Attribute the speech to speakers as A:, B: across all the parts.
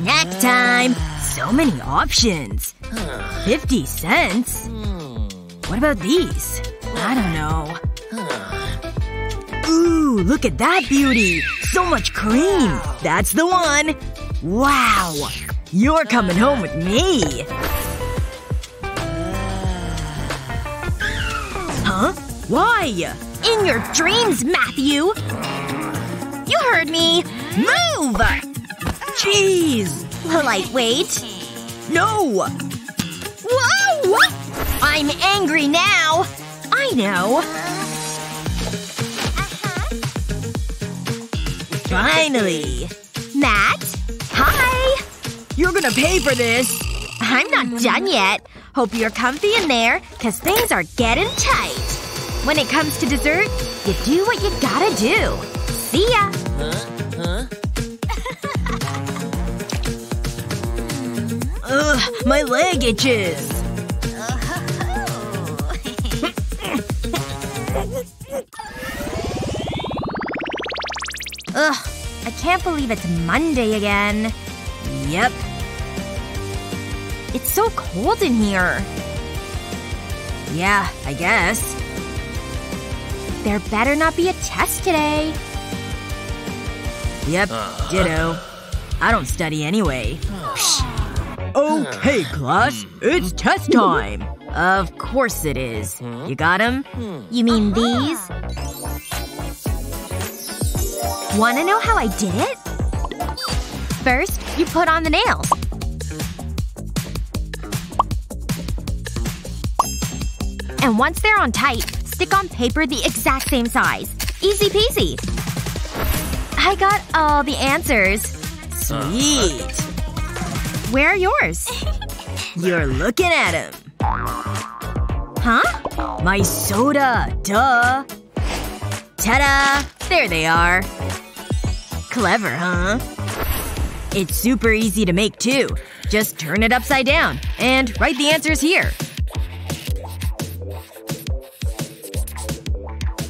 A: Snack time! So many options. 50 cents? What about these? I don't know. Ooh, look at that beauty! So much cream! That's the one! Wow! You're coming home with me! Huh? Why?
B: In your dreams, Matthew! You heard me! Move!
A: Jeez!
B: Lightweight.
A: No!
B: Whoa! I'm angry now!
A: I know. Finally.
B: Matt? Hi!
A: You're gonna pay for this.
B: I'm not done yet. Hope you're comfy in there, cause things are getting tight. When it comes to dessert, you do what you gotta do. See ya!
A: Ugh, my leg itches.
B: Ugh. I can't believe it's Monday again.
A: Yep.
B: It's so cold in here.
A: Yeah, I guess.
B: There better not be a test today.
A: Yep. Uh-huh. Ditto. I don't study anyway. Okay, class. It's test time. Of course it is. You got him?
B: You mean these? Wanna know how I did it? First, you put on the nails. And once they're on tight, stick on paper the exact same size. Easy peasy. I got all the answers.
A: Sweet.
B: Where are yours?
A: You're looking at him.
B: Huh?
A: My soda. Duh. Ta-da! There they are. Clever, huh? It's super easy to make, too. Just turn it upside down. And write the answers here.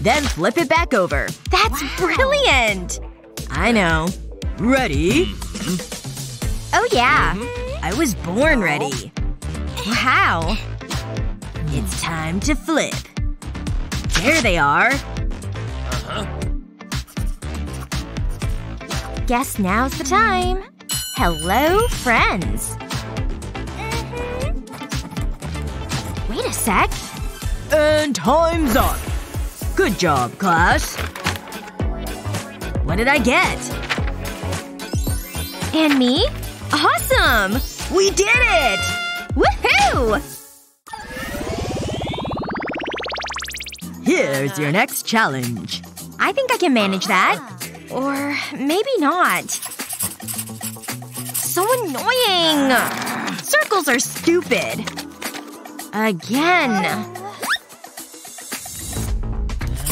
A: Then flip it back over.
B: That's brilliant!
A: I know. Ready? Mm-hmm.
B: Oh yeah.
A: I was born ready.
B: Wow.
A: It's time to flip. There they are.
B: Guess now's the time. Hello, friends. Wait a sec.
A: And time's up. Good job, class. What did I get?
B: And me? Awesome!
A: We did it!
B: Woohoo!
A: Here's your next challenge.
B: I think I can manage that. Or maybe not. So annoying! Circles are stupid. Again.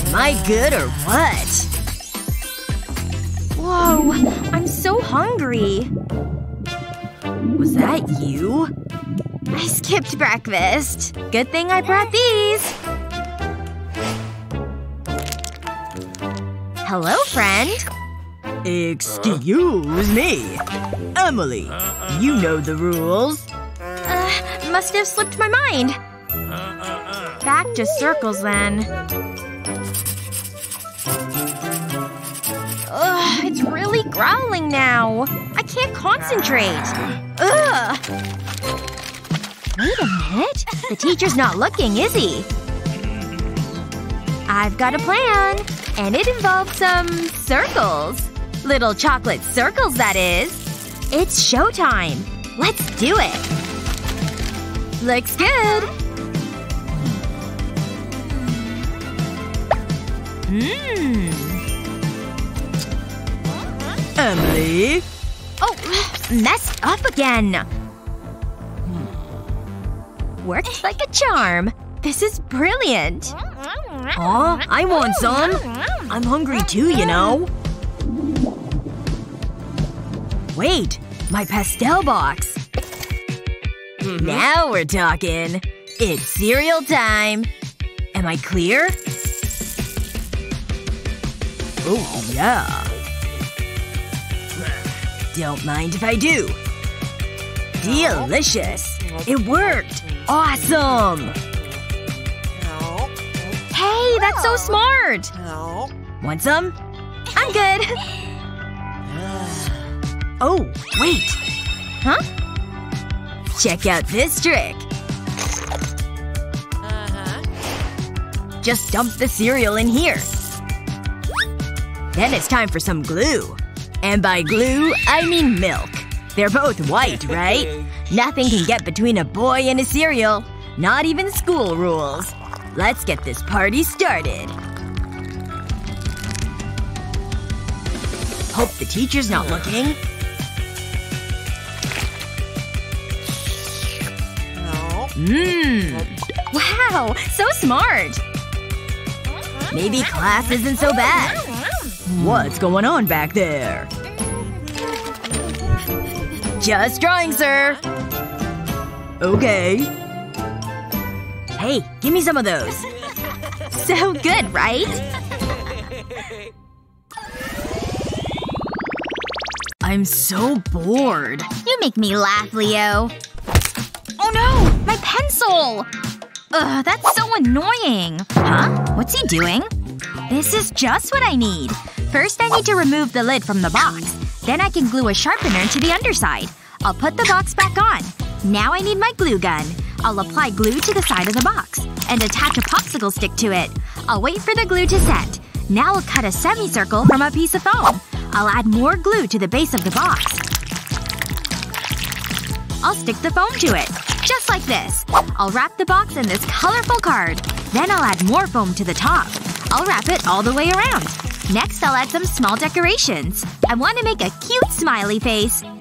A: Am I good or what?
B: Whoa. I'm so hungry.
A: Was that you?
B: I skipped breakfast. Good thing I brought these. Hello, friend.
A: Excuse me. Emily, you know the rules.
B: Uh, must have slipped my mind. Back to circles then. Ugh, it's really growling now. Can't concentrate. Ugh. Wait a minute. The teacher's not looking, is he? I've got a plan. And it involves some circles. Little chocolate circles, that is. It's showtime. Let's do it. Looks good. Mmm.
A: Emily?
B: Oh, messed up again. Worked like a charm. This is brilliant.
A: Aw, I want some. I'm hungry too, you know. Wait. My pastel box. Now we're talking. It's cereal time. Am I clear? Oh, yeah. Don't mind if I do. Delicious. It worked. Awesome.
B: Hey, that's so smart!
A: Want some?
B: I'm good.
A: Oh, wait.
B: Huh?
A: Check out this trick. Just dump the cereal in here. Then it's time for some glue. And by glue, I mean milk. They're both white, right? Nothing can get between a boy and a cereal. Not even school rules. Let's get this party started. Hope the teacher's not looking. Mmm.
B: Wow, so smart!
A: Maybe class isn't so bad. What's going on back there? Just drawing, sir. Okay. Hey, give me some of those.
B: So good, right?
A: I'm so bored.
B: You make me laugh, Leo. Oh no! My pencil! Ugh, that's so annoying. Huh? What's he doing? This is just what I need. First I need to remove the lid from the box. Then I can glue a sharpener to the underside. I'll put the box back on. Now I need my glue gun. I'll apply glue to the side of the box. And attach a popsicle stick to it. I'll wait for the glue to set. Now I'll cut a semicircle from a piece of foam. I'll add more glue to the base of the box. I'll stick the foam to it. Just like this. I'll wrap the box in this colorful card. Then I'll add more foam to the top. I'll wrap it all the way around. Next I'll add some small decorations. I want to make a cute smiley face.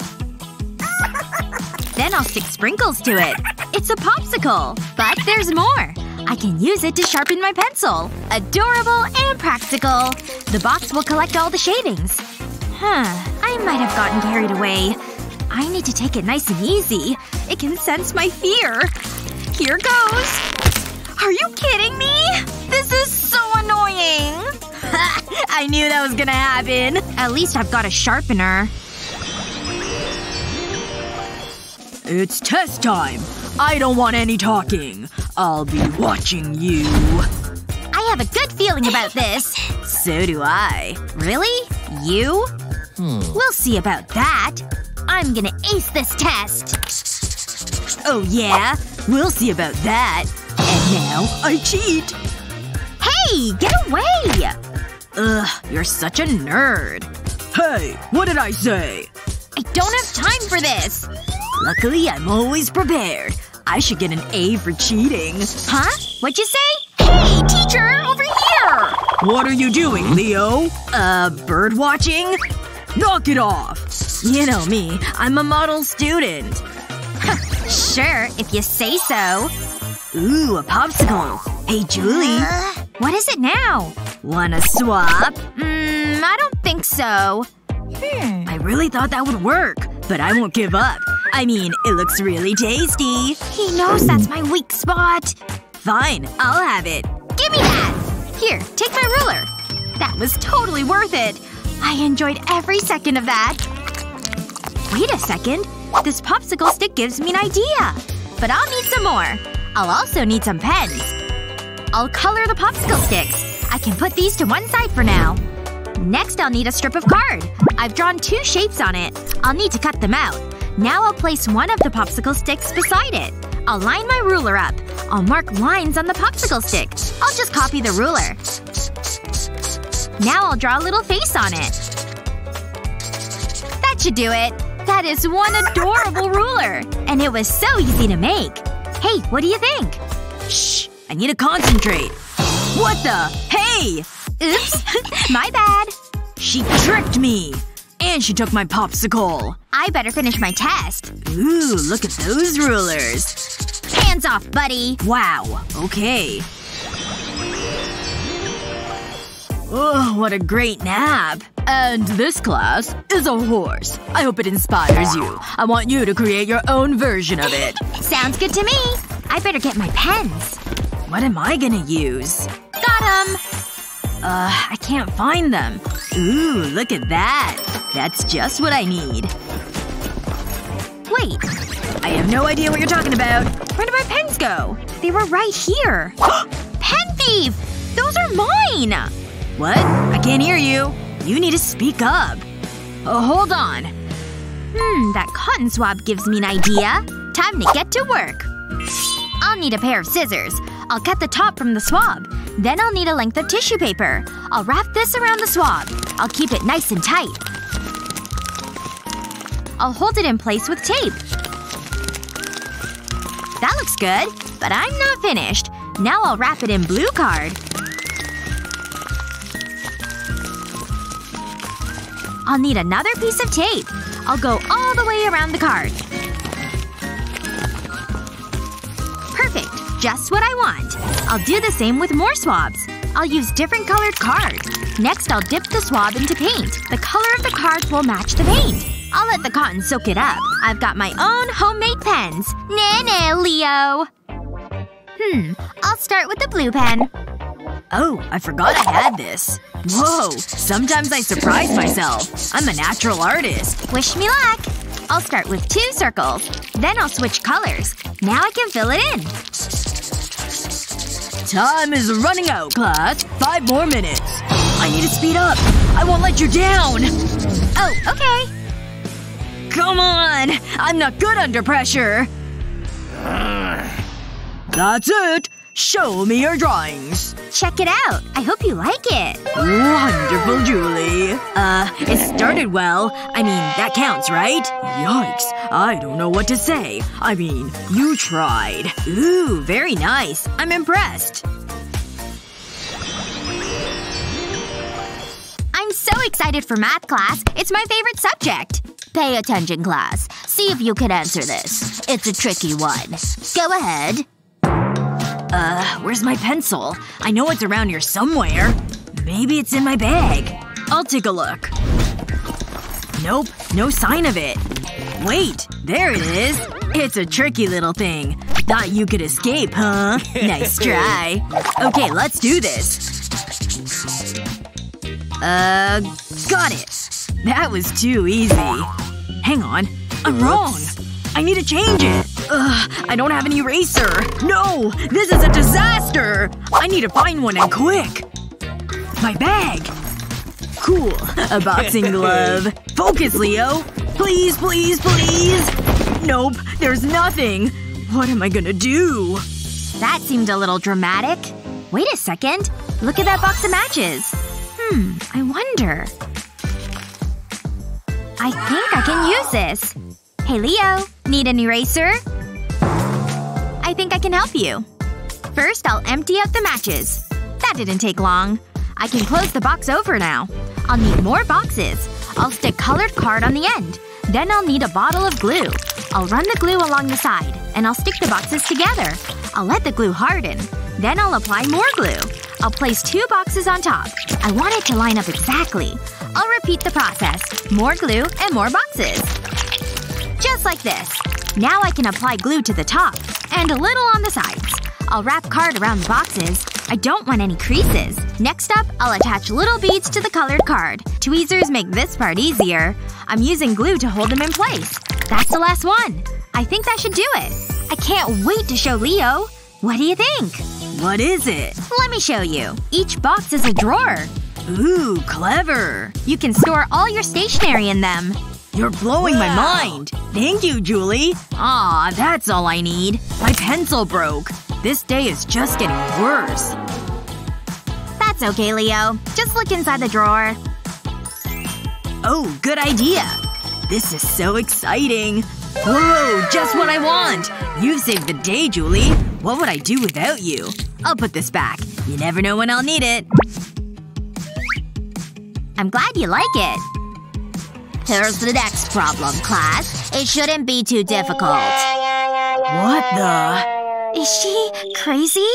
B: Then I'll stick sprinkles to it. It's a popsicle! But there's more! I can use it to sharpen my pencil. Adorable and practical. The box will collect all the shavings. Huh. I might have gotten carried away. I need to take it nice and easy. It can sense my fear. Here goes. Are you kidding me? This is so annoying!
A: I knew that was gonna happen.
B: At least I've got a sharpener.
A: It's test time. I don't want any talking. I'll be watching you.
B: I have a good feeling about this.
A: So do I.
B: Really? You? Hmm. We'll see about that. I'm gonna ace this test.
A: Oh yeah? We'll see about that. And now, I cheat.
B: Hey! Get away!
A: Ugh, you're such a nerd. Hey, what did I say?
B: I don't have time for this!
A: Luckily, I'm always prepared. I should get an A for cheating.
B: Huh? What'd you say? Hey, teacher! Over here!
A: What are you doing, Leo? Uh, bird watching? Knock it off! You know me. I'm a model student.
B: Sure, if you say so.
A: Ooh, a popsicle. Hey, Julie.
B: What is it now?
A: Wanna swap?
B: Mmm, I don't think so. Hmm.
A: I really thought that would work. But I won't give up. I mean, it looks really tasty.
B: He knows that's my weak spot.
A: Fine, I'll have it.
B: Give me that! Here, take my ruler. That was totally worth it. I enjoyed every second of that. Wait a second. This popsicle stick gives me an idea. But I'll need some more. I'll also need some pens. I'll color the popsicle sticks. I can put these to one side for now. Next I'll need a strip of card. I've drawn two shapes on it. I'll need to cut them out. Now I'll place one of the popsicle sticks beside it. I'll line my ruler up. I'll mark lines on the popsicle stick. I'll just copy the ruler. Now I'll draw a little face on it. That should do it. That is one adorable ruler. And it was so easy to make. Hey, what do you think?
A: Shh. I need to concentrate. What the? Hey!
B: Oops. My bad.
A: She tricked me! And she took my popsicle.
B: I better finish my test.
A: Ooh, look at those rulers.
B: Hands off, buddy.
A: Wow. Okay. Oh, what a great nap. And this class is a horse. I hope it inspires you. I want you to create your own version of it.
B: Sounds good to me. I better get my pens.
A: What am I gonna use?
B: Got 'em!
A: Uh, I can't find them. Ooh, look at that. That's just what I need.
B: Wait.
A: I have no idea what you're talking about.
B: Where did my pens go? They were right here. Pen thief! Those are mine!
A: What? I can't hear you. You need to speak up. Oh, hold on.
B: Hmm, that cotton swab gives me an idea. Time to get to work. I'll need a pair of scissors. I'll cut the top from the swab. Then I'll need a length of tissue paper. I'll wrap this around the swab. I'll keep it nice and tight. I'll hold it in place with tape. That looks good. But I'm not finished. Now I'll wrap it in blue card. I'll need another piece of tape. I'll go all the way around the card. Perfect. Just what I want. I'll do the same with more swabs. I'll use different colored cards. Next I'll dip the swab into paint. The color of the cards will match the paint. I'll let the cotton soak it up. I've got my own homemade pens. Nah nah, Leo. Hmm. I'll start with the blue pen.
A: Oh, I forgot I had this. Whoa. Sometimes I surprise myself. I'm a natural artist.
B: Wish me luck. I'll start with two circles. Then I'll switch colors. Now I can fill it in.
A: Time is running out, class. Five more minutes. I need to speed up. I won't let you down.
B: Oh, okay.
A: Come on! I'm not good under pressure. That's it. Show me your drawings.
B: Check it out. I hope you like it.
A: Wonderful, Julie. Uh, it started well. I mean, that counts, right? Yikes. I don't know what to say. I mean, you tried. Ooh, very nice. I'm impressed.
B: I'm so excited for math class. It's my favorite subject. Pay attention, class. See if you can answer this. It's a tricky one. Go ahead.
A: Uh, where's my pencil? I know it's around here somewhere. Maybe it's in my bag. I'll take a look. Nope. No sign of it. Wait. There it is. It's a tricky little thing. Thought you could escape, huh? nice try. Okay, let's do this. Uh, got it. That was too easy. Hang on. I'm wrong. I need to change it. Ugh, I don't have an eraser. No! This is a disaster! I need to find one and quick. My bag. Cool. A boxing glove. Focus, Leo. Please, please, please. Nope. There's nothing. What am I gonna do?
B: That seemed a little dramatic. Wait a second. Look at that box of matches. Hmm. I wonder. I think I can use this. Hey, Leo. Need an eraser? I think I can help you. First, I'll empty out the matches. That didn't take long. I can close the box over now. I'll need more boxes. I'll stick colored card on the end. Then I'll need a bottle of glue. I'll run the glue along the side, and I'll stick the boxes together. I'll let the glue harden. Then I'll apply more glue. I'll place two boxes on top. I want it to line up exactly. I'll repeat the process. More glue and more boxes. Just like this. Now I can apply glue to the top. And a little on the sides. I'll wrap card around the boxes. I don't want any creases. Next up, I'll attach little beads to the colored card. Tweezers make this part easier. I'm using glue to hold them in place. That's the last one. I think that should do it. I can't wait to show Leo. What do you think?
A: What is it?
B: Let me show you. Each box is a drawer.
A: Ooh, clever.
B: You can store all your stationery in them.
A: You're blowing wow. my mind. Thank you, Julie. Aw, that's all I need. My pencil broke. This day is just getting worse.
B: That's okay, Leo. Just look inside the drawer.
A: Oh, good idea. This is so exciting. Whoa, just what I want! You've saved the day, Julie. What would I do without you? I'll put this back. You never know when I'll need it.
B: I'm glad you like it. Here's the next problem, class. It shouldn't be too difficult.
A: What the?
B: Is she crazy?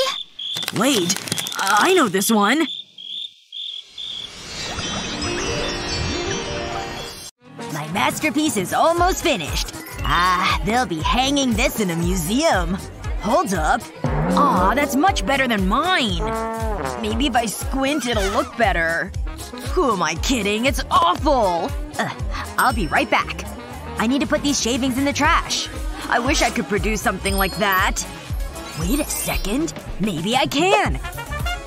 A: Wait. I know this one. My masterpiece is almost finished. Ah, they'll be hanging this in a museum. Hold up. Aw, that's much better than mine. Maybe if I squint it'll look better. Who am I kidding? It's awful! Ugh, I'll be right back. I need to put these shavings in the trash. I wish I could produce something like that. Wait a second. Maybe I can.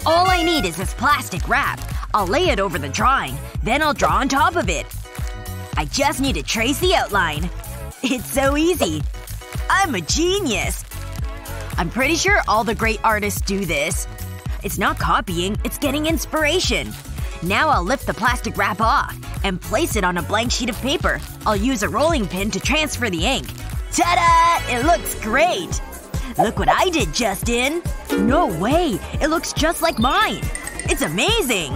A: All I need is this plastic wrap. I'll lay it over the drawing. Then I'll draw on top of it. I just need to trace the outline. It's so easy. I'm a genius. I'm pretty sure all the great artists do this. It's not copying, it's getting inspiration. Now I'll lift the plastic wrap off and place it on a blank sheet of paper. I'll use a rolling pin to transfer the ink. Ta-da! It looks great! Look what I did, Justin! No way! It looks just like mine! It's amazing!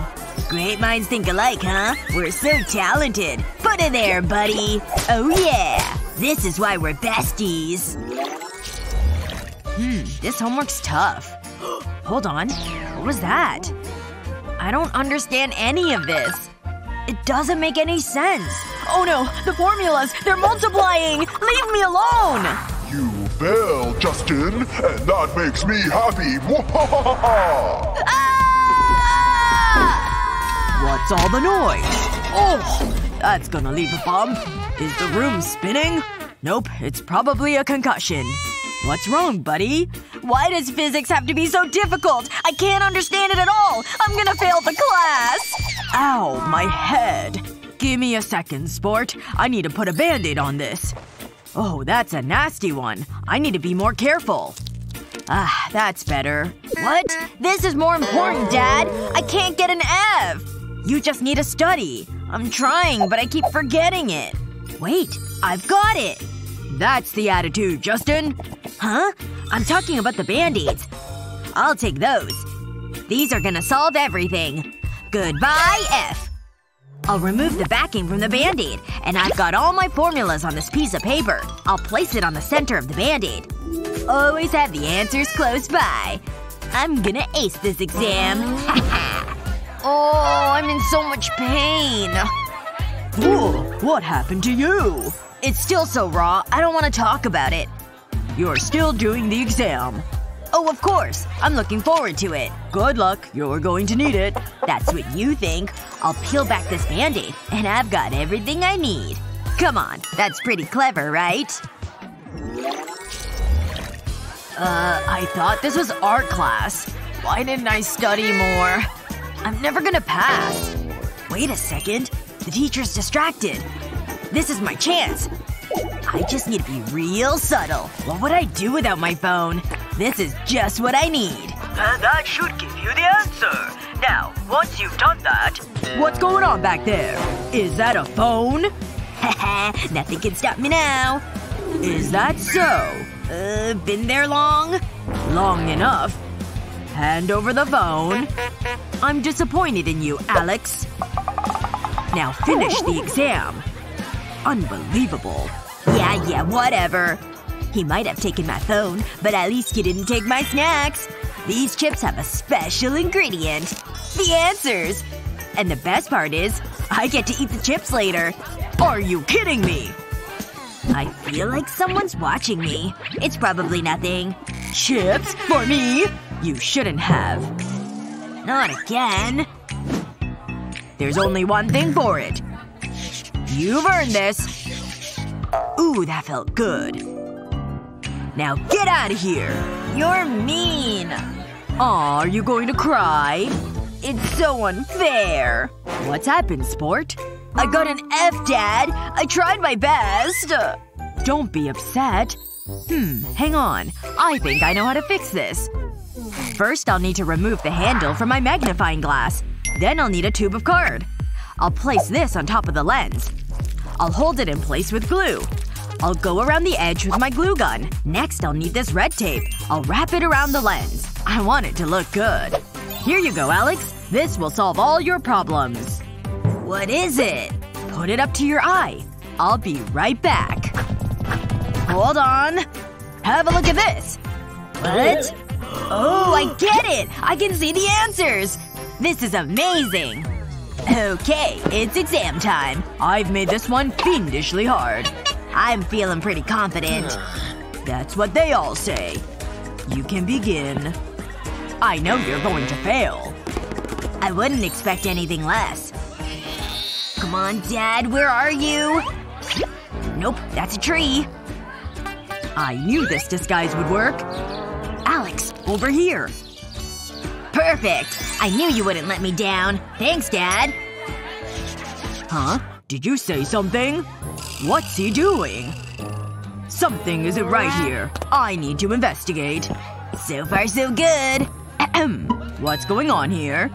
A: Great minds think alike, huh? We're so talented. Put it there, buddy. Oh yeah! This is why we're besties. Hmm, this homework's tough. Hold on. What was that? I don't understand any of this. It doesn't make any sense. Oh no! The formulas! They're multiplying! Leave me alone!
C: You fail, Justin, and that makes me happy.
A: ah! What's all the noise? Oh! That's gonna leave a bump. Is the room spinning? Nope, it's probably a concussion. What's wrong, buddy? Why does physics have to be so difficult? I can't understand it at all! I'm gonna fail the class! Ow, my head. Give me a second, sport. I need to put a band-aid on this. Oh, that's a nasty one. I need to be more careful. Ah, that's better. What? This is more important, Dad! I can't get an F! You just need to study. I'm trying, but I keep forgetting it. Wait. I've got it! That's the attitude, Justin. Huh? I'm talking about the band-aids. I'll take those. These are gonna solve everything. Goodbye, F. I'll remove the backing from the band-aid, and I've got all my formulas on this piece of paper. I'll place it on the center of the band-aid. Always have the answers close by. I'm gonna ace this exam. oh, I'm in so much pain. Whoa, what happened to you? It's still so raw, I don't want to talk about it. You're still doing the exam. Oh, of course. I'm looking forward to it. Good luck. You're going to need it. That's what you think. I'll peel back this band-aid, and I've got everything I need. Come on. That's pretty clever, right? Uh, I thought this was art class. Why didn't I study more? I'm never gonna pass. Wait a second. The teacher's distracted. This is my chance. I just need to be real subtle. What would I do without my phone? This is just what I need.
D: And that should give you the answer. Now, once you've done that…
A: What's going on back there? Is that a phone? Haha, nothing can stop me now. Is that so? Uh, been there long? Long enough. Hand over the phone. I'm disappointed in you, Alex. Now finish the exam. Unbelievable. Yeah, yeah, whatever. He might have taken my phone, but at least he didn't take my snacks. These chips have a special ingredient. The answers! And the best part is, I get to eat the chips later. Are you kidding me? I feel like someone's watching me. It's probably nothing. Chips? For me? You shouldn't have. Not again. There's only one thing for it. You've earned this. Ooh, that felt good. Now get out of here! You're mean! Aw, are you going to cry? It's so unfair. What's happened, sport? I got an F, Dad! I tried my best! Don't be upset. Hmm, hang on. I think I know how to fix this. First I'll need to remove the handle from my magnifying glass. Then I'll need a tube of card. I'll place this on top of the lens. I'll hold it in place with glue. I'll go around the edge with my glue gun. Next I'll need this red tape. I'll wrap it around the lens. I want it to look good. Here you go, Alex. This will solve all your problems. What is it? Put it up to your eye. I'll be right back. Hold on. Have a look at this. What? Oh, I get it! I can see the answers! This is amazing! Okay, it's exam time. I've made this one fiendishly hard. I'm feeling pretty confident. That's what they all say. You can begin. I know you're going to fail. I wouldn't expect anything less. Come on, Dad, where are you?
E: Nope, that's a tree. I knew this disguise would work. Alex, over here.
A: Perfect. I knew you wouldn't let me down. Thanks, Dad.
E: Huh? Did you say something? What's he doing? Something isn't right here. I need to investigate.
A: So far so good.
E: Ahem. What's going on here?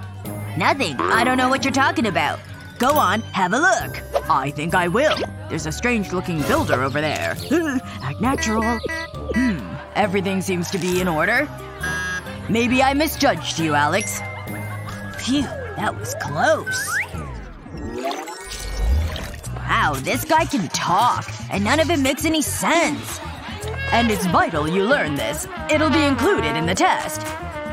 A: Nothing. I don't know what you're talking about. Go on, have a look.
E: I think I will. There's a strange-looking builder over there. Act natural. Hmm. Everything seems to be in order. Maybe I misjudged you, Alex.
A: Phew, that was close. Wow, this guy can talk, and none of it makes any sense.
E: And it's vital you learn this. It'll be included in the test.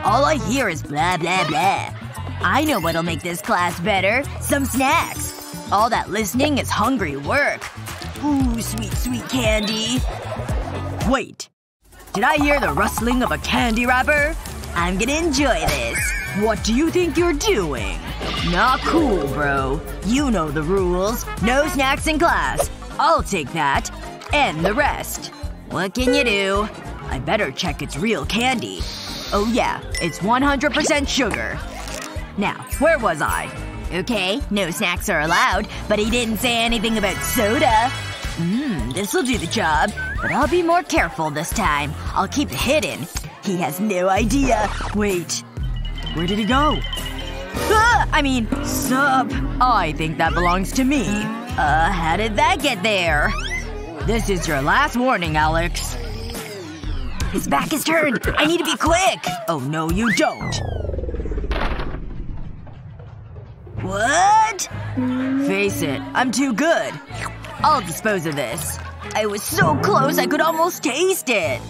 A: All I hear is blah blah blah. I know what'll make this class better. Some snacks. All that listening is hungry work. Ooh, sweet, sweet candy.
E: Wait. Did I hear the rustling of a candy wrapper?
A: I'm gonna enjoy this.
E: What do you think you're doing?
A: Not cool, bro. You know the rules. No snacks in class. I'll take that. And the rest. What can you do?
E: I better check it's real candy. Oh yeah, it's 100% sugar. Now, where was I?
A: Okay, no snacks are allowed, but he didn't say anything about soda. Mmm, this'll do the job. But I'll be more careful this time. I'll keep it hidden. He has no idea.
E: Wait. Where did he go? Ah! I mean, sup. I think that belongs to me.
A: Uh, how did that get there?
E: This is your last warning, Alex.
A: His back is turned! I need to be quick!
E: Oh no, you don't.
A: What?
E: Face it, I'm too good. I'll dispose of this.
A: I was so close I could almost taste it.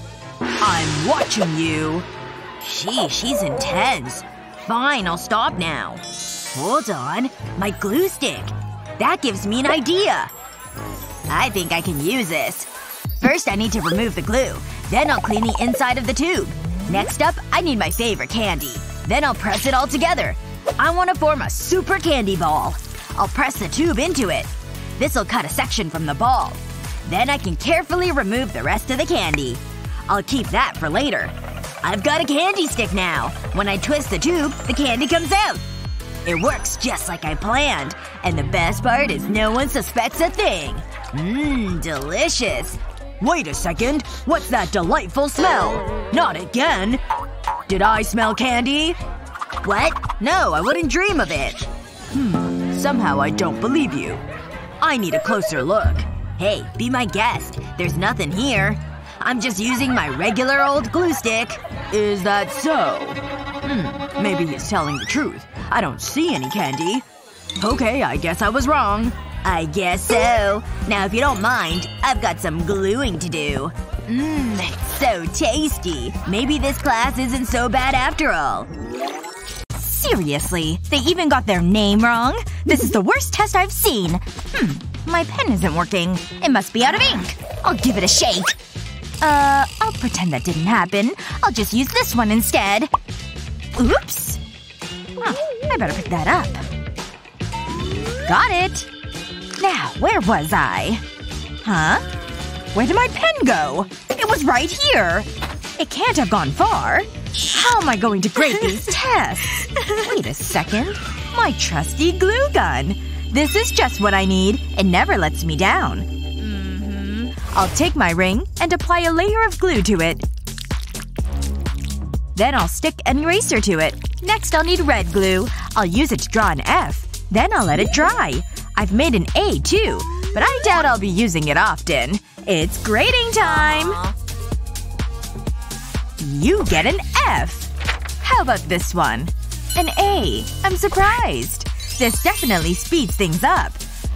E: I'm watching you.
A: Sheesh, she's intense. Fine, I'll stop now. Hold on. My glue stick. That gives me an idea. I think I can use this. First I need to remove the glue. Then I'll clean the inside of the tube. Next up, I need my favorite candy. Then I'll press it all together. I want to form a super candy ball. I'll press the tube into it. This'll cut a section from the ball. Then I can carefully remove the rest of the candy. I'll keep that for later. I've got a candy stick now. When I twist the tube, the candy comes out. It works just like I planned. And the best part is no one suspects a thing. Mmm, delicious.
E: Wait a second. What's that delightful smell? Not again. Did I smell candy?
A: What? No, I wouldn't dream of it.
E: Hmm. Somehow I don't believe you. I need a closer look.
A: Hey, be my guest. There's nothing here. I'm just using my regular old glue stick.
E: Is that so? Hmm. Maybe he's telling the truth. I don't see any candy. Okay, I guess I was wrong.
A: I guess so. Now if you don't mind, I've got some gluing to do. Mmm, so tasty. Maybe this class isn't so bad after all.
B: Seriously? They even got their name wrong? This is the worst test I've seen. Hmm. My pen isn't working. It must be out of ink. I'll give it a shake. Uh, I'll pretend that didn't happen. I'll just use this one instead. Oops. I better pick that up. Got it. Now, where was I? Huh? Where did my pen go? It was right here. It can't have gone far. How am I going to grade these tests? Wait a second. My trusty glue gun. This is just what I need. It never lets me down. I'll take my ring and apply a layer of glue to it. Then I'll stick an eraser to it. Next I'll need red glue. I'll use it to draw an F. Then I'll let it dry. I've made an A, too. But I doubt I'll be using it often. It's grading time! Aww. You get an F. How about this one? An A. I'm surprised. This definitely speeds things up.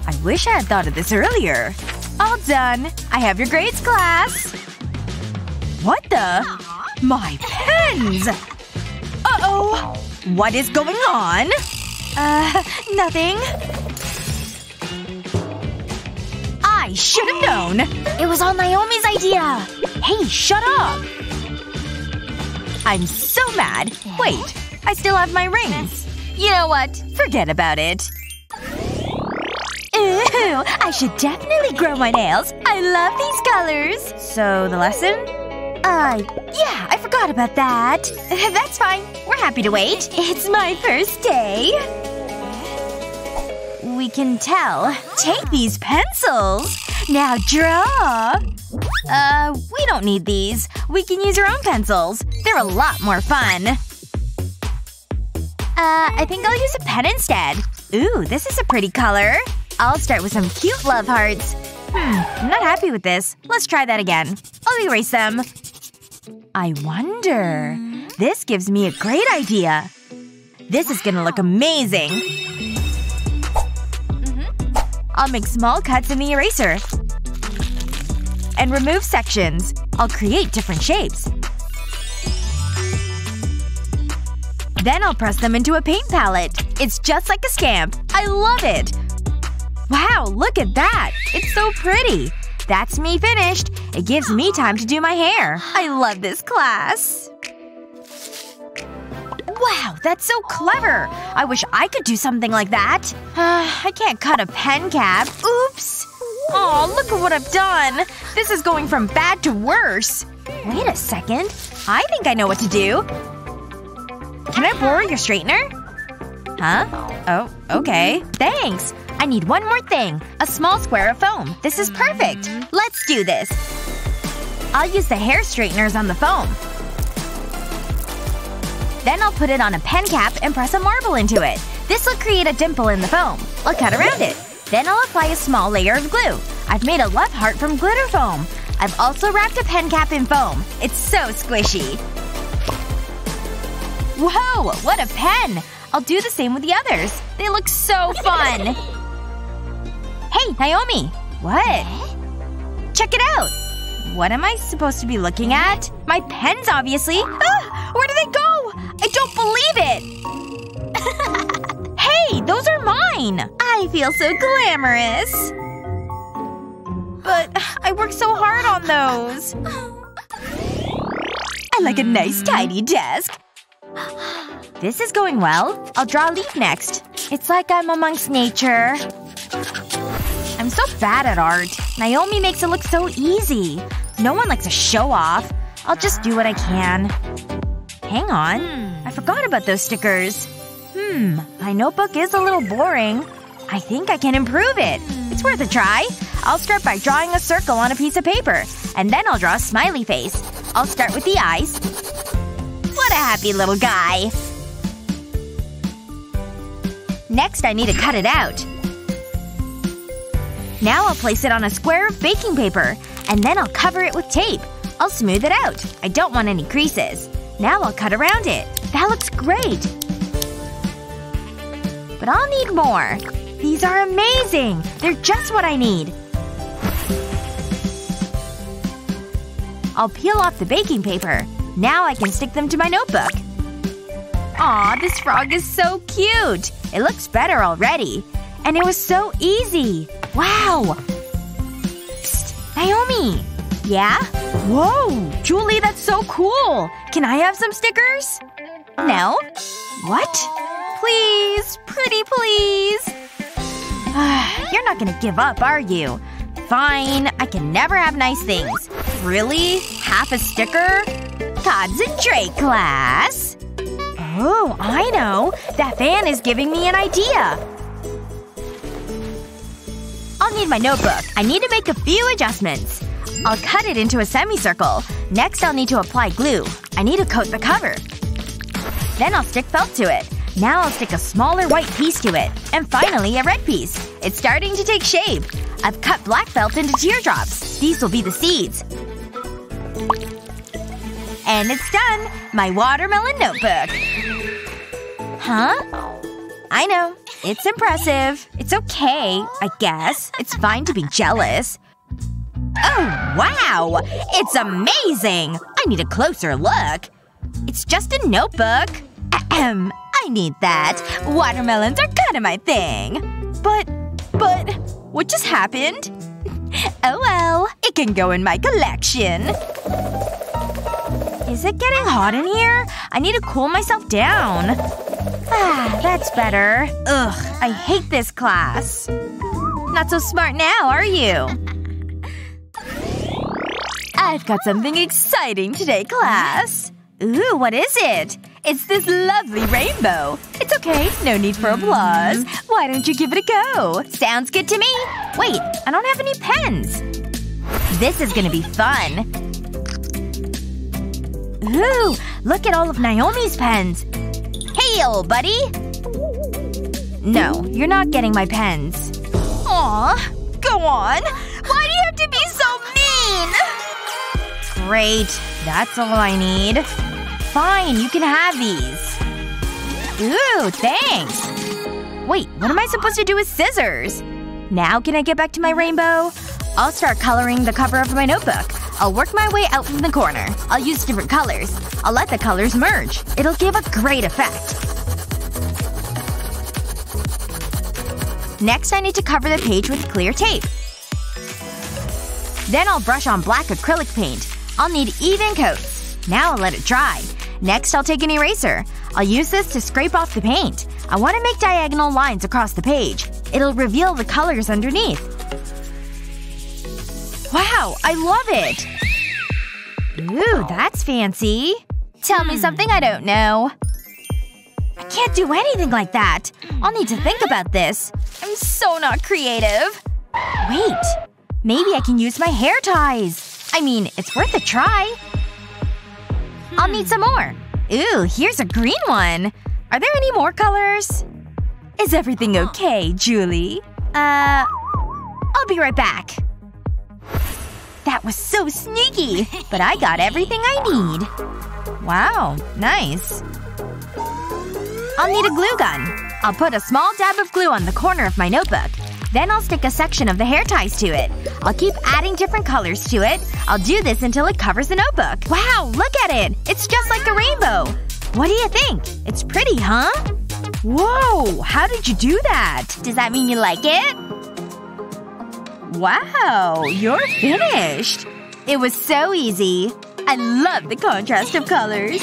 B: I wish I had thought of this earlier. All done. I have your grades, class. What the? My pens! Uh-oh. What is going on? Uh, nothing. I should have known. It was all Naomi's idea. Hey, shut up. I'm so mad. Wait. I still have my rings. You know what? Forget about it. Ooh, I should definitely grow my nails. I love these colors. So, the lesson? Uh, yeah, I forgot about that. That's fine. We're happy to wait. It's my first day. We can tell. Take these pencils. Now draw. Uh, we don't need these. We can use our own pencils. They're a lot more fun. Uh, I think I'll use a pen instead. Ooh, this is a pretty color. I'll start with some cute love hearts. Hmm, I'm not happy with this. Let's try that again. I'll erase them. I wonder… This gives me a great idea. This is gonna look amazing. I'll make small cuts in the eraser. And remove sections. I'll create different shapes. Then I'll press them into a paint palette. It's just like a stamp. I love it! Wow, look at that! It's so pretty! That's me finished. It gives me time to do my hair. I love this class. Wow, that's so clever! I wish I could do something like that. Uh, I can't cut a pen cap. Oops! Aw, look at what I've done! This is going from bad to worse. Wait a second. I think I know what to do. Can I borrow your straightener? Huh? Oh, okay. Thanks. I need one more thing. A small square of foam. This is perfect. Let's do this. I'll use the hair straighteners on the foam. Then I'll put it on a pen cap and press a marble into it. This will create a dimple in the foam. I'll cut around it. Then I'll apply a small layer of glue. I've made a love heart from glitter foam. I've also wrapped a pen cap in foam. It's so squishy. Whoa! What a pen! I'll do the same with the others. They look so fun! hey, Naomi! What? Check it out! What am I supposed to be looking at? My pens, obviously! Ah! Where do they go? I don't believe it! hey! Those are mine! I feel so glamorous. But I worked so hard on those. I like a nice tidy desk. This is going well. I'll draw a leaf next. It's like I'm amongst nature. I'm so bad at art. Naomi makes it look so easy. No one likes to show off. I'll just do what I can. Hang on. I forgot about those stickers. Hmm. My notebook is a little boring. I think I can improve it. It's worth a try. I'll start by drawing a circle on a piece of paper. And then I'll draw a smiley face. I'll start with the eyes. What a happy little guy. Next I need to cut it out. Now I'll place it on a square of baking paper. And then I'll cover it with tape. I'll smooth it out. I don't want any creases. Now I'll cut around it. That looks great! But I'll need more. These are amazing! They're just what I need. I'll peel off the baking paper. Now I can stick them to my notebook. Aw, this frog is so cute! It looks better already. And it was so easy! Wow! Psst. Naomi! Yeah? Whoa! Julie, that's so cool! Can I have some stickers? No? What? Please. Pretty please. You're not gonna give up, are you? Fine. I can never have nice things. Really? Half a sticker? Concentrate, class. Oh, I know. That fan is giving me an idea. I'll need my notebook. I need to make a few adjustments. I'll cut it into a semicircle. Next I'll need to apply glue. I need to coat the cover. Then I'll stick felt to it. Now I'll stick a smaller white piece to it. And finally a red piece. It's starting to take shape. I've cut black felt into teardrops. These will be the seeds. And it's done! My watermelon notebook. Huh? I know. It's impressive. It's okay, I guess. It's fine to be jealous. Oh, wow! It's amazing! I need a closer look. It's just a notebook. Ahem. I need that. Watermelons are kinda my thing. But… but… what just happened? oh well. It can go in my collection. Is it getting hot in here? I need to cool myself down. Ah, that's better. Ugh, I hate this class. Not so smart now, are you? I've got something exciting today, class. Ooh, what is it? It's this lovely rainbow. It's okay. No need for applause. Why don't you give it a go? Sounds good to me. Wait, I don't have any pens. This is gonna be fun. Ooh, look at all of Naomi's pens. Hey, old buddy! No, you're not getting my pens. Aw, go on. Why do you have to be so mean? Great. That's all I need. Fine, you can have these. Ooh, thanks. Wait, what am I supposed to do with scissors? Now can I get back to my rainbow? I'll start coloring the cover of my notebook. I'll work my way out from the corner. I'll use different colors. I'll let the colors merge. It'll give a great effect. Next I need to cover the page with clear tape. Then I'll brush on black acrylic paint. I'll need even coats. Now I'll let it dry. Next I'll take an eraser. I'll use this to scrape off the paint. I want to make diagonal lines across the page. It'll reveal the colors underneath. Wow, I love it! Ooh, that's fancy. Tell me something I don't know. I can't do anything like that. I'll need to think about this. I'm so not creative. Wait. Maybe I can use my hair ties. I mean, it's worth a try. I'll need some more. Ooh, here's a green one. Are there any more colors? Is everything okay, Julie? Uh… I'll be right back. That was so sneaky! But I got everything I need. Wow. Nice. I'll need a glue gun. I'll put a small dab of glue on the corner of my notebook. Then I'll stick a section of the hair ties to it. I'll keep adding different colors to it. I'll do this until it covers the notebook. Wow, look at it! It's just like a rainbow! What do you think? It's pretty, huh? Whoa! How did you do that? Does that mean you like it? Wow, you're finished! It was so easy. I love the contrast of colors.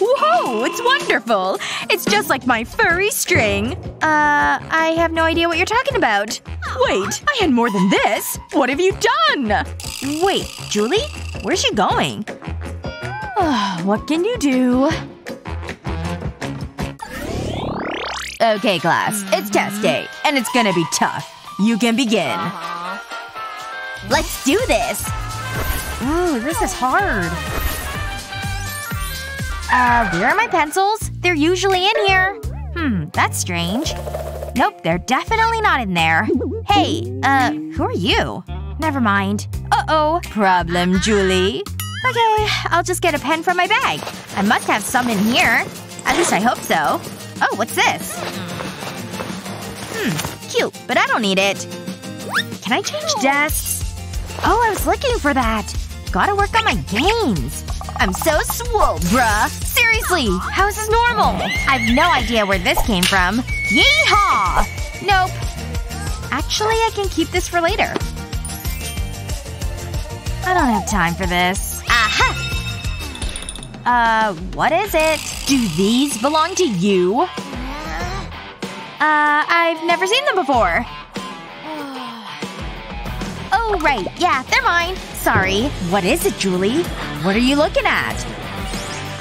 B: Whoa, it's wonderful! It's just like my furry string. Uh, I have no idea what you're talking about. Wait, I had more than this! What have you done? Wait, Julie? Where's she going? what can you do? Okay, class. It's test day. And it's gonna be tough. You can begin. Let's do this! Ooh, this is hard. Uh, where are my pencils? They're usually in here. Hmm, that's strange. Nope, they're definitely not in there. Hey, uh, who are you? Never mind. Uh-oh. Problem, Julie. Okay, I'll just get a pen from my bag. I must have some in here. At least I hope so. Oh, what's this? Hmm, cute, but I don't need it. Can I change desks? Oh, I was looking for that. Gotta work on my games. I'm so swole, bruh. Seriously, how is this normal? I have no idea where this came from. Yeehaw! Nope. Actually, I can keep this for later. I don't have time for this. Aha! Uh, what is it? Do these belong to you? Uh, I've never seen them before. Oh, right. Yeah, they're mine. Sorry. What is it, Julie? What are you looking at?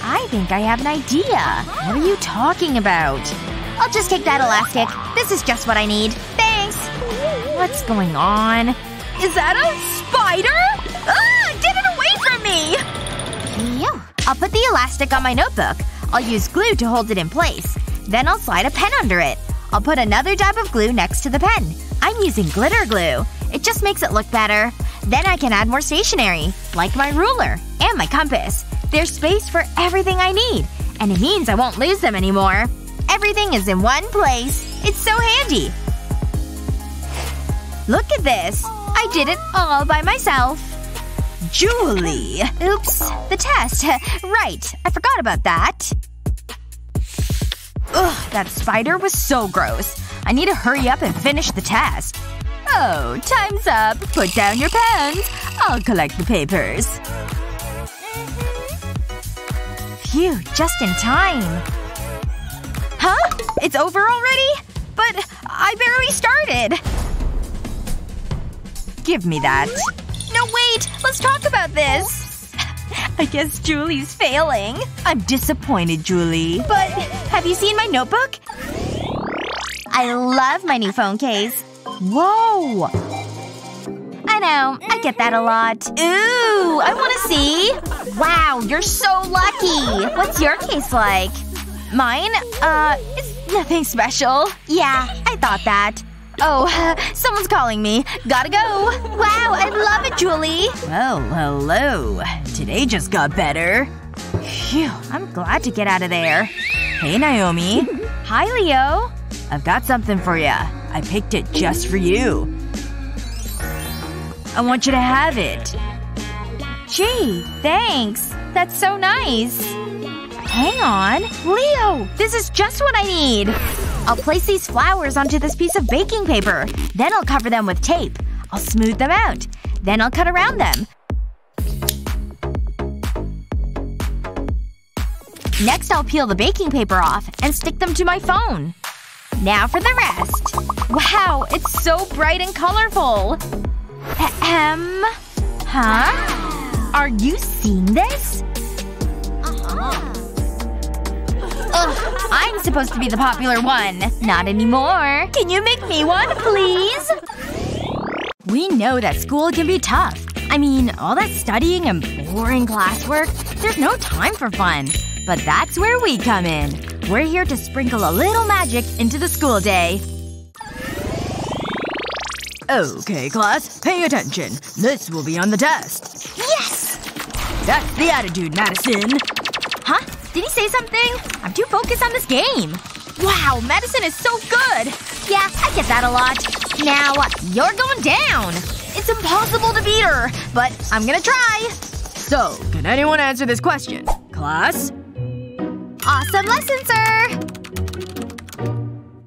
B: I think I have an idea. What are you talking about? I'll just take that elastic. This is just what I need. Thanks. What's going on? Is that a spider? Ah! Get it away from me! I'll put the elastic on my notebook. I'll use glue to hold it in place. Then I'll slide a pen under it. I'll put another dab of glue next to the pen. I'm using glitter glue. It just makes it look better. Then I can add more stationery. Like my ruler. And my compass. There's space for everything I need. And it means I won't lose them anymore. Everything is in one place. It's so handy. Look at this. I did it all by myself. Julie! Oops. The test. right. I forgot about that. Ugh, that spider was so gross. I need to hurry up and finish the test. Oh, time's up. Put down your pens. I'll collect the papers. Phew, just in time. Huh? It's over already? But I barely started. Give me that. No, wait! Let's talk about this! I guess Julie's failing. I'm disappointed, Julie. But have you seen my notebook? I love my new phone case. Whoa! I know. I get that a lot. Ooh, I want to see. Wow, you're so lucky. What's your case like? Mine? Uh, it's nothing special. Yeah, I thought that. Oh, someone's calling me. Gotta go. Wow, I love it, Julie.
A: Well, hello. Today just got better.
B: Phew, I'm glad to get out of there.
A: Hey, Naomi.
B: Hi, Leo.
A: I've got something for you. I picked it just for you. I want you to have it.
B: Gee, thanks. That's so nice. Hang on. Leo! This is just what I need! I'll place these flowers onto this piece of baking paper. Then I'll cover them with tape. I'll smooth them out. Then I'll cut around them. Next I'll peel the baking paper off and stick them to my phone. Now for the rest. Wow, it's so bright and colorful. Ahem. Huh? Are you seeing this? Uh-huh. Ugh, I'm supposed to be the popular one. Not anymore. Can you make me one, please? We know that school can be tough. I mean, all that studying and boring classwork, there's no time for fun. But that's where we come in. We're here to sprinkle a little magic into the school day.
A: Okay, class. Pay attention. This will be on the test.
B: Yes!
A: That's the attitude, Madison.
B: Huh? Did he say something? I'm too focused on this game. Wow, Madison is so good! Yeah, I get that a lot. Now, you're going down! It's impossible to beat her, but I'm gonna try!
A: So, can anyone answer this question? Class?
B: Awesome lesson, sir!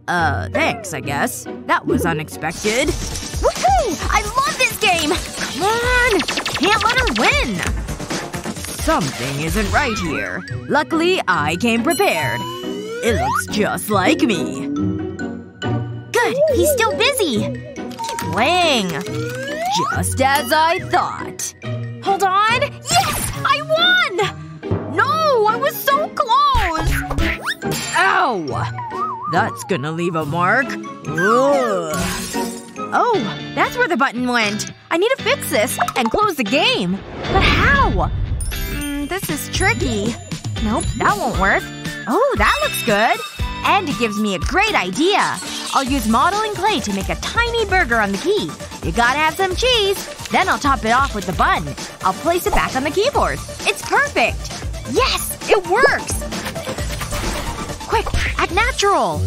A: Uh, thanks, I guess. That was unexpected.
B: Woohoo! I love this game! Come on! Can't let her win!
A: Something isn't right here. Luckily, I came prepared. It looks just like me.
B: Good! He's still busy! Keep playing.
A: Just as I thought.
B: Hold on. Yes! I won! No! I was so close!
A: Ow! That's gonna leave a mark. Ugh.
B: Oh, that's where the button went. I need to fix this and close the game. But how? This is tricky. Nope, that won't work. Oh, that looks good. And it gives me a great idea. I'll use modeling clay to make a tiny burger on the key. You gotta have some cheese. Then I'll top it off with the bun. I'll place it back on the keyboard. It's perfect! Yes! It works! Quick! Act natural!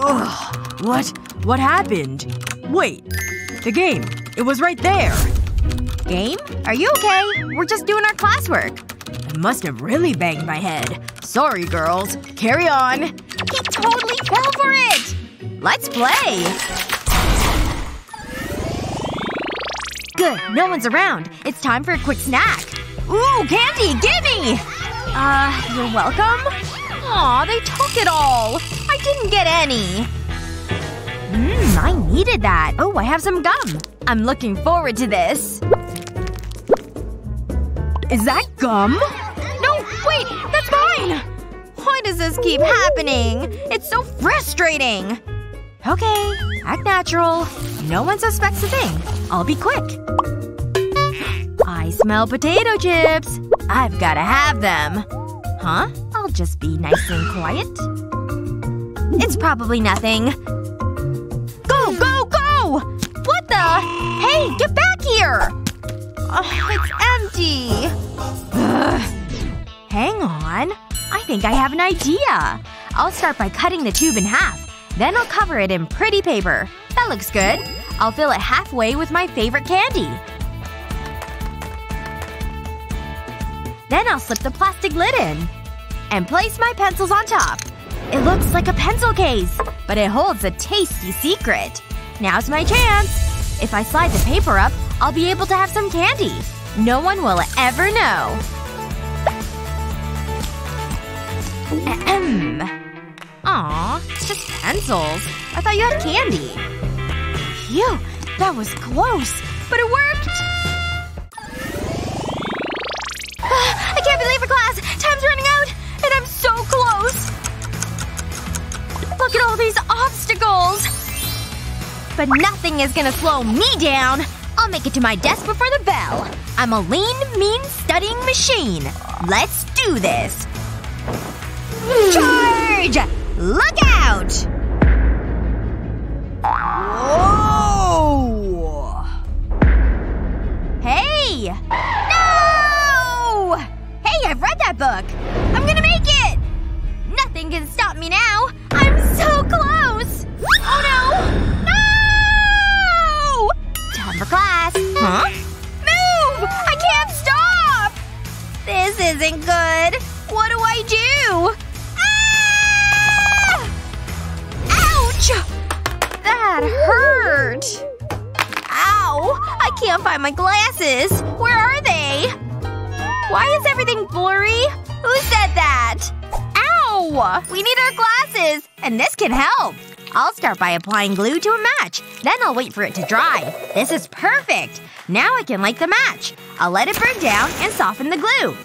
A: Ugh. What? What happened? Wait. The game. It was right there.
B: Game? Are you okay? We're just doing our classwork.
A: I must have really banged my head. Sorry, girls. Carry on.
B: He totally fell for it! Let's play! Good. No one's around. It's time for a quick snack. Ooh, candy! Gimme! Uh, you're welcome? Aw, they took it all. I didn't get any. Mmm, I needed that. Oh, I have some gum. I'm looking forward to this.
A: Is that gum?
B: No! Wait! That's mine! Why does this keep happening? It's so frustrating! Okay. Act natural. No one suspects a thing. I'll be quick. I smell potato chips. I've gotta have them. Huh? I'll just be nice and quiet. It's probably nothing. Go! Go! Go! What the? Hey! Get back here! Oh, it's empty. Ugh. Hang on. I think I have an idea. I'll start by cutting the tube in half. Then I'll cover it in pretty paper. That looks good. I'll fill it halfway with my favorite candy. Then I'll slip the plastic lid in. And place my pencils on top. It looks like a pencil case, but it holds a tasty secret. Now's my chance. If I slide the paper up, I'll be able to have some candy. No one will ever know. Ahem. Aw, just pencils. I thought you had candy. Phew. That was close. But it worked! Ah, I can't be late class! Time's running out! And I'm so close! Look at all these obstacles! But nothing is gonna slow me down! I'll make it to my desk before the bell. I'm a lean, mean studying machine. Let's do this. Charge! Look out! Whoa! Hey! No! Hey, I've read that book! I'm gonna make it! Nothing can stop me now! Huh? Move! I can't stop! This isn't good. What do I do? Ah! Ouch! That hurt. Ow! I can't find my glasses. Where are they? Why is everything blurry? Who said that? Ow! We need our glasses! And this can help. I'll start by applying glue to a match. Then I'll wait for it to dry. This is perfect! Now I can light the match. I'll let it burn down and soften the glue.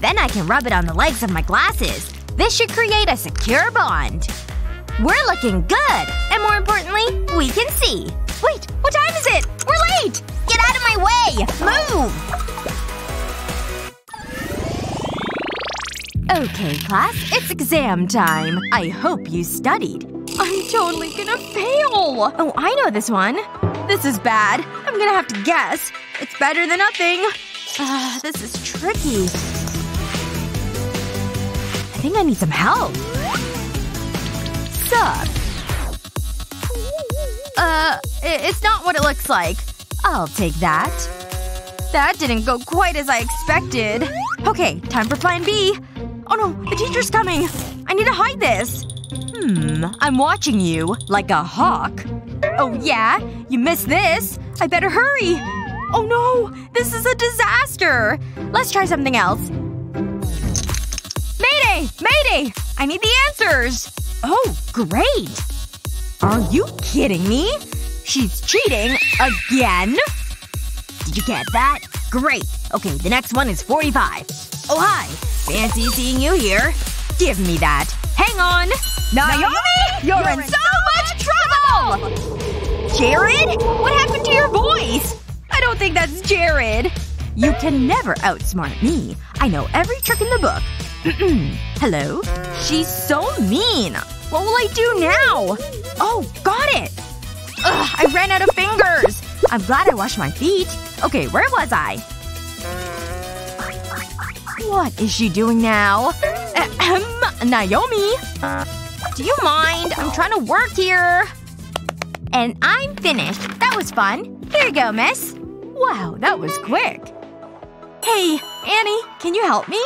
B: Then I can rub it on the legs of my glasses. This should create a secure bond. We're looking good! And more importantly, we can see. Wait, what time is it? We're late! Get out of my way! Move! Okay, class. It's exam time. I hope you studied. I'm totally gonna fail! Oh, I know this one. This is bad. I'm gonna have to guess. It's better than nothing. Ah, this is tricky. I think I need some help. Sup? Uh, it's not what it looks like. I'll take that. That didn't go quite as I expected. Okay, time for plan B. Oh no, the teacher's coming! I need to hide this. Hmm, I'm watching you. Like a hawk. Oh yeah? You missed this. I better hurry. Oh no! This is a disaster! Let's try something else. Mayday! Mayday! I need the answers! Oh, great! Are you kidding me? She's cheating again? Did you get that? Great. Okay, the next one is 45. Oh hi. Fancy seeing you here. Give me that. Hang on! Naomi! You're, You're in, in so much trouble! Jared? What happened to your voice? I don't think that's Jared. You can never outsmart me. I know every trick in the book. Hello? She's so mean. What will I do now? Oh, got it! Ugh, I ran out of fingers! I'm glad I washed my feet. Okay, where was I? What is she doing now? Naomi? Do you mind? I'm trying to work here. And I'm finished. That was fun. Here you go, miss. Wow, that was quick. Hey, Annie, can you help me?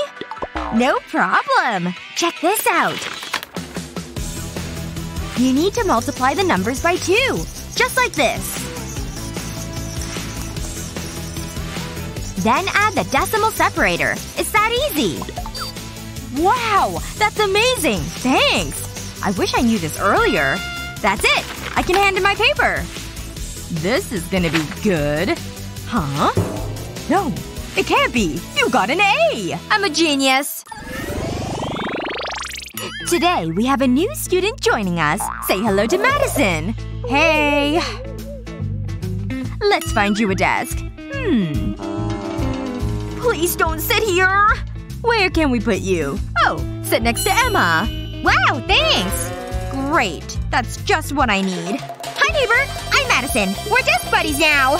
B: No problem. Check this out. You need to multiply the numbers by two. Just like this. Then add the decimal separator. It's that easy. Wow! That's amazing! Thanks! I wish I knew this earlier. That's it! I can hand in my paper. This is gonna be good. Huh? No. It can't be! You got an A! I'm a genius! Today, we have a new student joining us. Say hello to Madison! Hey! Let's find you a desk. Hmm. Please don't sit here! Where can we put you? Oh, sit next to Emma. Wow, thanks! Great. That's just what I need. Hi, neighbor! I'm Madison. We're desk buddies now!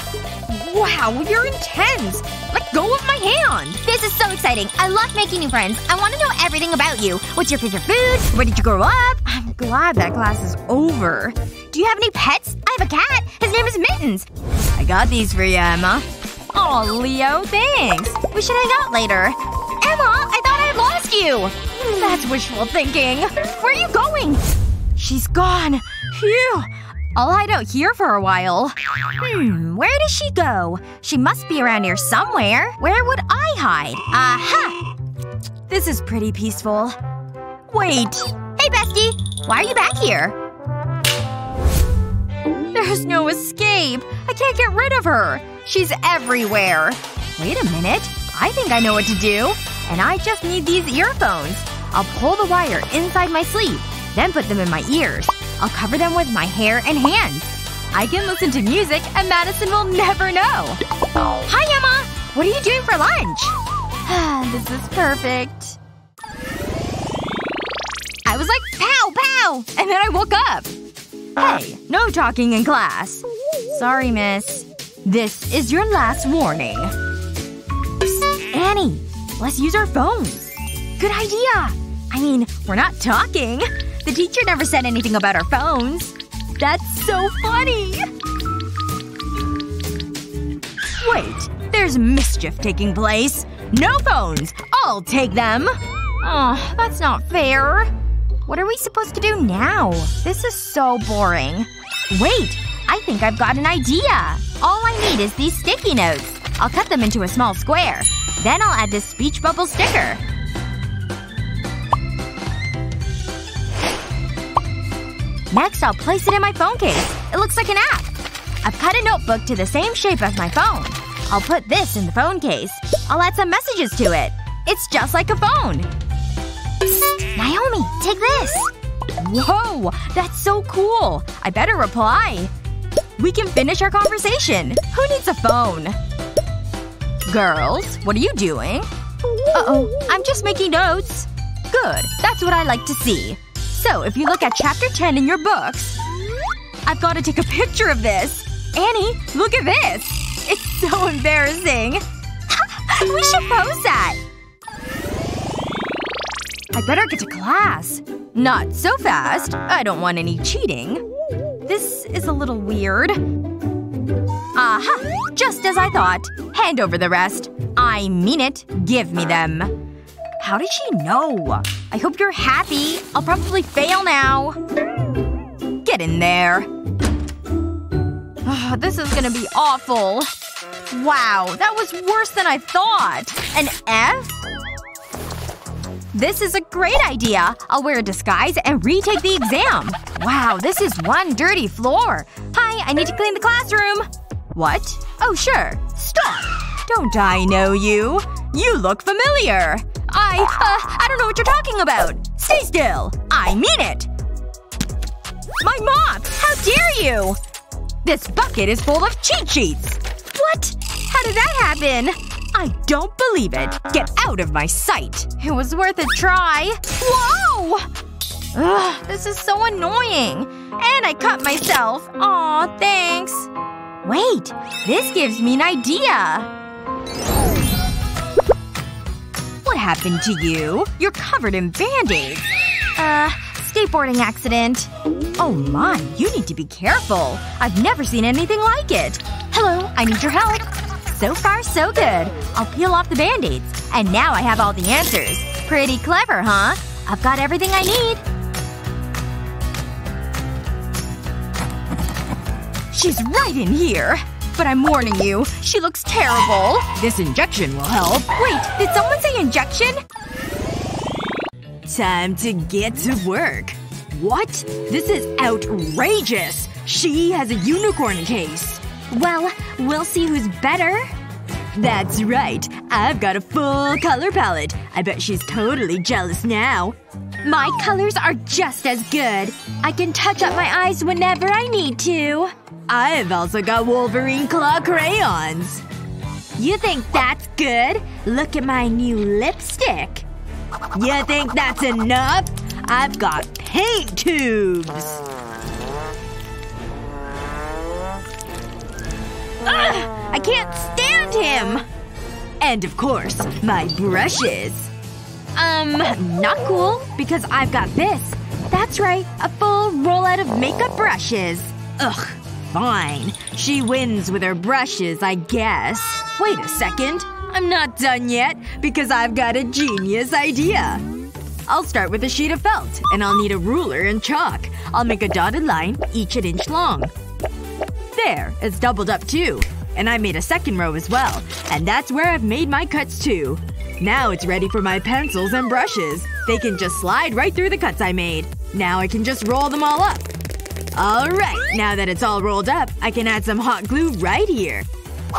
B: Wow, you're intense! Let go of my hand! This is so exciting. I love making new friends. I want to know everything about you. What's your favorite food? Where did you grow up? I'm glad that class is over. Do you have any pets? I have a cat. His name is Mittens. I got these for you, Emma. Aw, Leo, thanks. We should hang out later. Emma, I thought I had lost you! That's wishful thinking. Where are you going? She's gone. Phew. I'll hide out here for a while. Hmm, where does she go? She must be around here somewhere. Where would I hide? Aha! This is pretty peaceful. Wait. Hey, bestie! Why are you back here? There's no escape. I can't get rid of her. She's everywhere. Wait a minute. I think I know what to do. And I just need these earphones. I'll pull the wire inside my sleeve, then put them in my ears. I'll cover them with my hair and hands. I can listen to music and Madison will never know. Hi, Emma! What are you doing for lunch? this is perfect. I was like, pow, pow! And then I woke up. Hey, no talking in class. Sorry, miss. This is your last warning. Annie. Let's use our phones. Good idea. I mean, we're not talking. The teacher never said anything about our phones. That's so funny! Wait. There's mischief taking place. No phones! I'll take them! Oh, that's not fair. What are we supposed to do now? This is so boring. Wait! I think I've got an idea! All I need is these sticky notes. I'll cut them into a small square. Then I'll add this speech bubble sticker. Next, I'll place it in my phone case. It looks like an app. I've cut a notebook to the same shape as my phone. I'll put this in the phone case. I'll add some messages to it. It's just like a phone. Naomi, take this! Whoa! That's so cool! I better reply. We can finish our conversation. Who needs a phone? Girls, what are you doing? Uh-oh. I'm just making notes. Good. That's what I like to see. So, if you look at chapter 10 in your books I've gotta take a picture of this! Annie, look at this! It's so embarrassing. we should post that! I better get to class. Not so fast. I don't want any cheating. This is a little weird. Aha! Just as I thought. Hand over the rest. I mean it. Give me them. How did she know? I hope you're happy. I'll probably fail now. Get in there. Ugh, this is gonna be awful. Wow, that was worse than I thought. An F? This is a great idea. I'll wear a disguise and retake the exam. Wow, this is one dirty floor. Hi, I need to clean the classroom. What? Oh, sure. Stop! Don't I know you? You look familiar. I, uh, I don't know what you're talking about. Stay still. I mean it. My mop! How dare you! This bucket is full of cheat sheets. What? How did that happen? I don't believe it. Get out of my sight. It was worth a try. Whoa! Ugh, this is so annoying. And I cut myself. Aw, thanks. Wait. This gives me an idea. What happened to you? You're covered in band-aids. Uh, skateboarding accident. Oh my, you need to be careful. I've never seen anything like it. Hello, I need your help. So far, so good. I'll peel off the band-aids. And now I have all the answers. Pretty clever, huh? I've got everything I need. She's right in here. But I'm warning you, she looks terrible. This injection will help. Wait, did someone say injection? Time to get to work. What? This is outrageous! She has a unicorn case. Well, we'll see who's better. That's right. I've got a full color palette. I bet she's totally jealous now. My colors are just as good. I can touch up my eyes whenever I need to. I've also got Wolverine Claw crayons. You think that's good? Look at my new lipstick. You think that's enough? I've got paint tubes. Ugh, I can't stand him! And of course, my brushes. Um, not cool, because I've got this. That's right, a full rollout of makeup brushes. Ugh, fine. She wins with her brushes, I guess. Wait a second. I'm not done yet, because I've got a genius idea. I'll start with a sheet of felt, and I'll need a ruler and chalk. I'll make a dotted line, each an inch long. There, it's doubled up too. And I made a second row as well. And that's where I've made my cuts too. Now it's ready for my pencils and brushes. They can just slide right through the cuts I made. Now I can just roll them all up.
A: Alright, now that it's all rolled up, I can add some hot glue right here.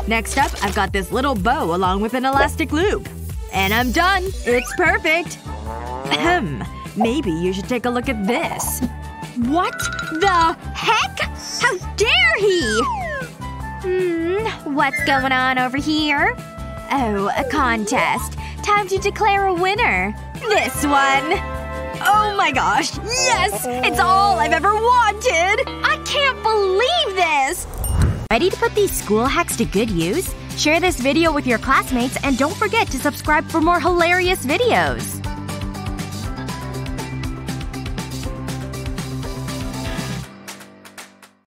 A: Next up, I've got this little bow along with an elastic loop. And I'm done. It's perfect. Ahem. Maybe you should take a look at this.
B: What the heck? How dare he! Hmm, what's going on over here? Oh, a contest. Time to declare a winner. This one.
A: Oh my gosh. Yes! It's all I've ever wanted!
B: I can't believe this!
F: Ready to put these school hacks to good use? Share this video with your classmates and don't forget to subscribe for more hilarious videos.